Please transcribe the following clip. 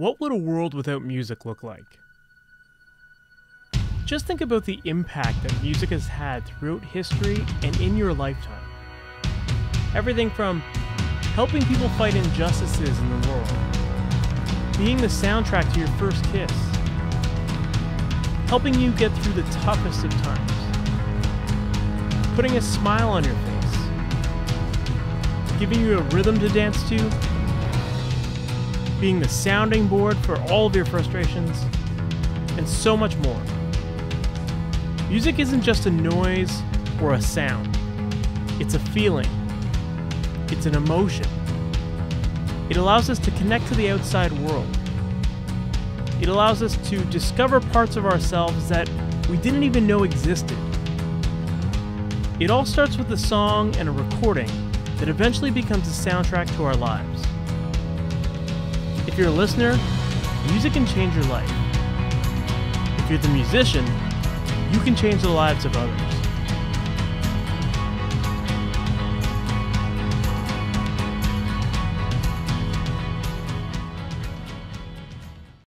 What would a world without music look like? Just think about the impact that music has had throughout history and in your lifetime. Everything from helping people fight injustices in the world, being the soundtrack to your first kiss, helping you get through the toughest of times, putting a smile on your face, giving you a rhythm to dance to, being the sounding board for all of your frustrations, and so much more. Music isn't just a noise or a sound, it's a feeling, it's an emotion. It allows us to connect to the outside world. It allows us to discover parts of ourselves that we didn't even know existed. It all starts with a song and a recording that eventually becomes a soundtrack to our lives. If you're a listener, music can change your life. If you're the musician, you can change the lives of others.